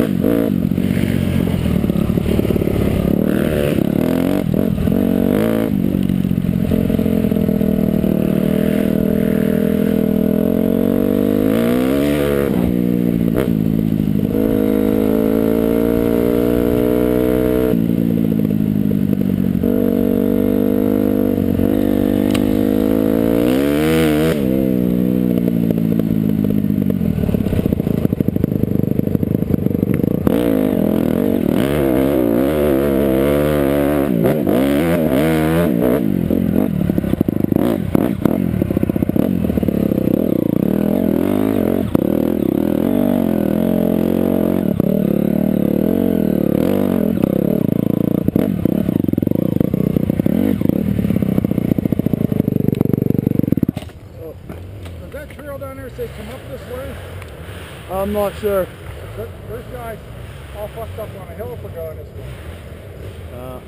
Amen. I'm not sure. There's guys all fucked up on a hill for going this way. Uh,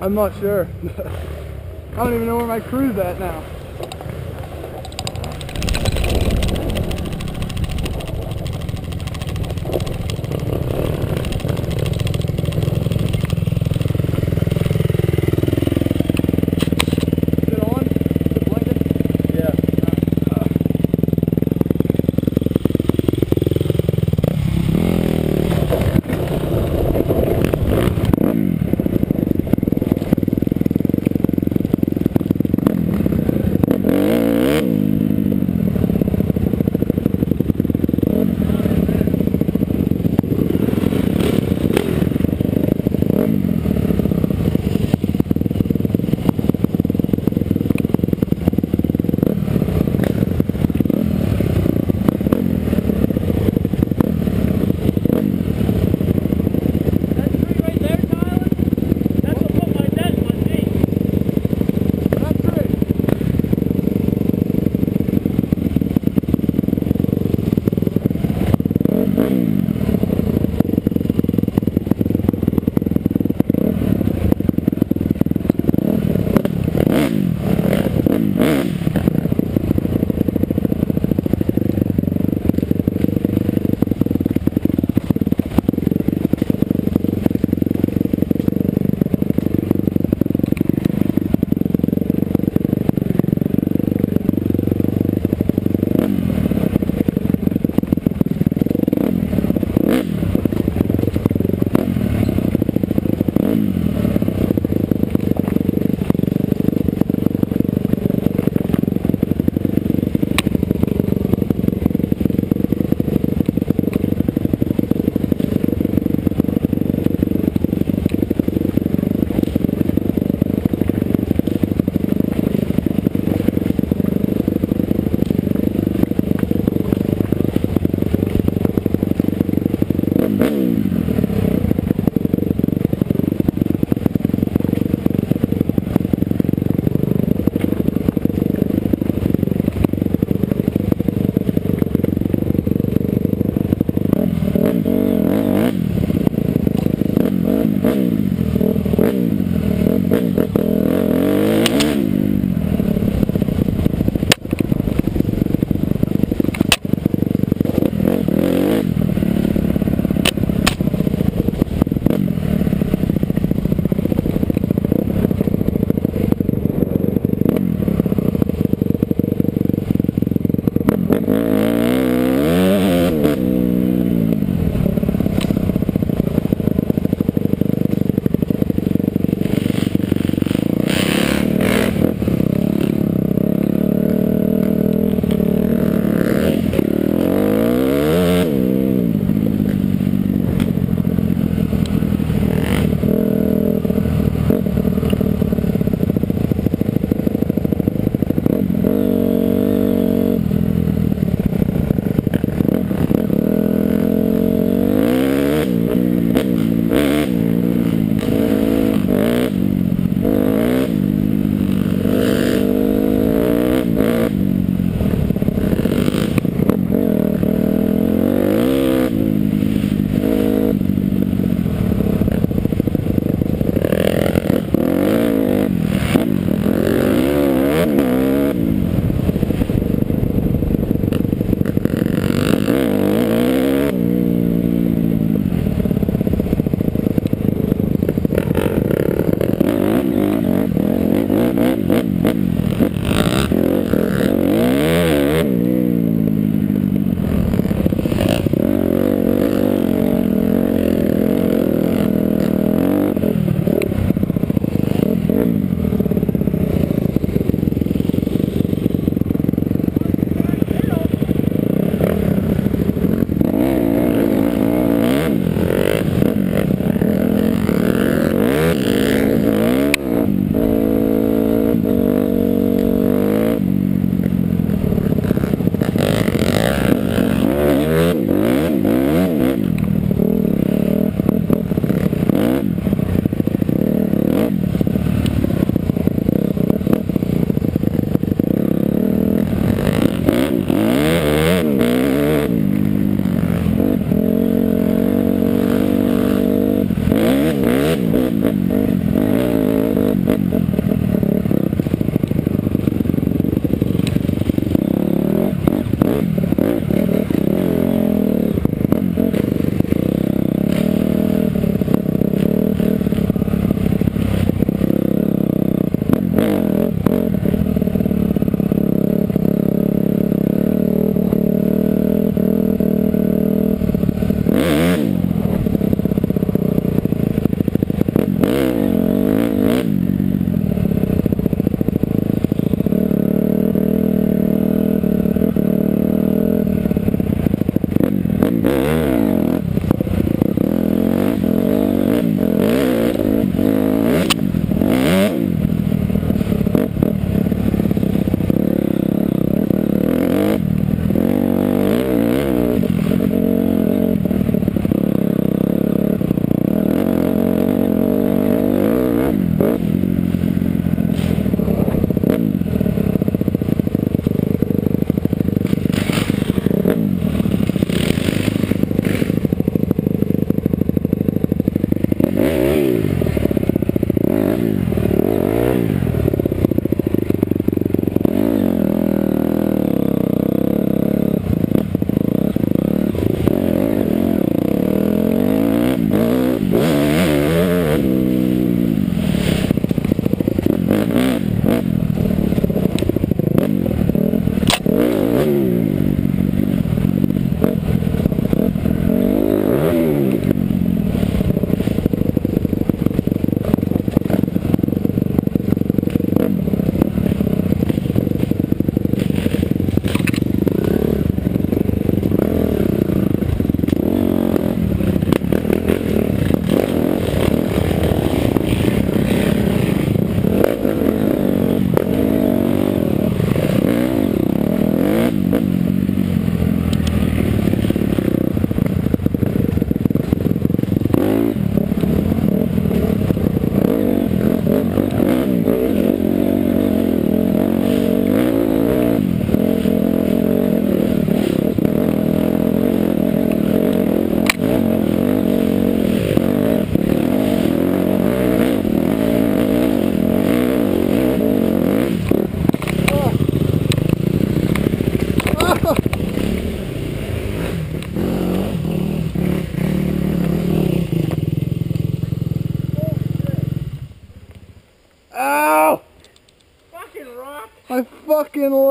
I'm not sure. I don't even know where my crew's at now.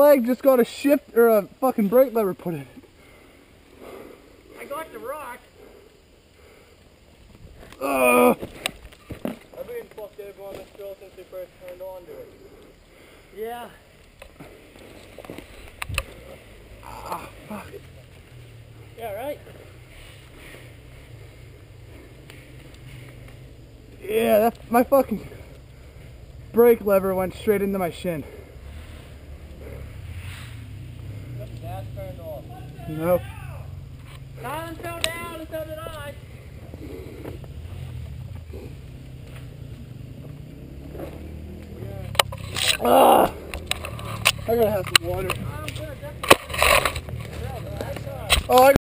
Leg just got a shift or a fucking brake lever put in it. I got the rock. Ugh. I've been fucked over on this drill since we first turned on to it. Yeah. Ah, fuck. Yeah, right? Yeah, that my fucking brake lever went straight into my shin. Got the gas turned No. Colin fell down and so did I. Ah. I gotta have some water. I'm good. That's Oh, I